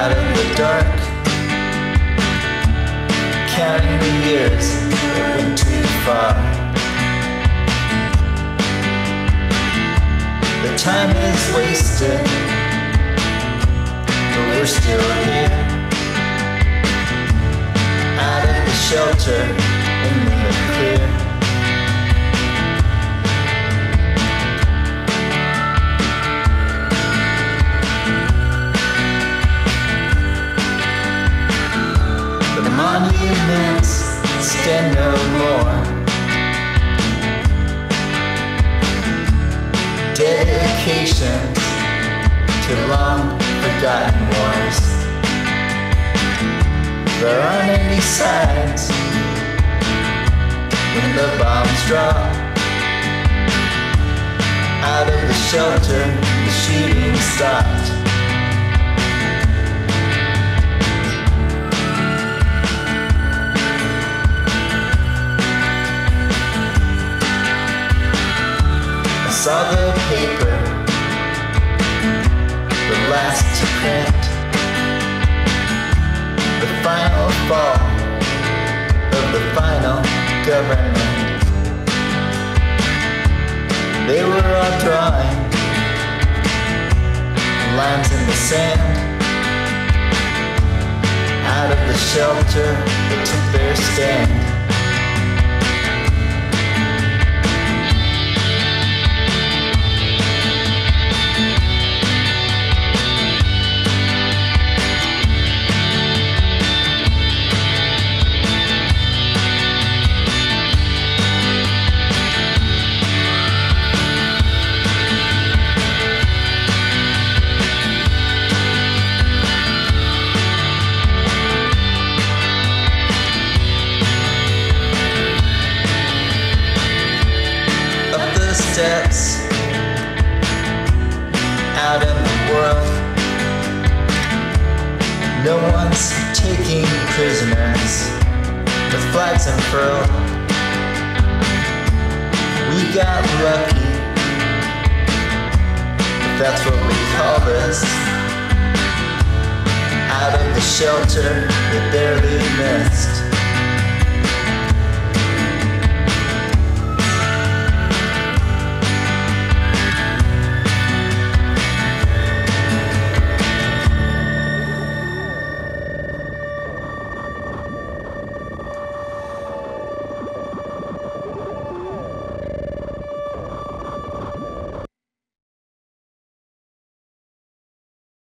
out of the dark, counting the years that went too far. The time is wasted, but we're still here. Out of the shelter in the clear. Dedications to long forgotten wars. There aren't any signs when the bombs drop. Out of the shelter, the shooting stopped. I saw the paper, last to print, the final fall of the final government. They were all drawing lines in the sand. Out of the shelter, they took their stand. Steps out in the world. No one's taking prisoners. The flags unfurled. We got lucky. That's what we call this. Out of the shelter, they barely missed.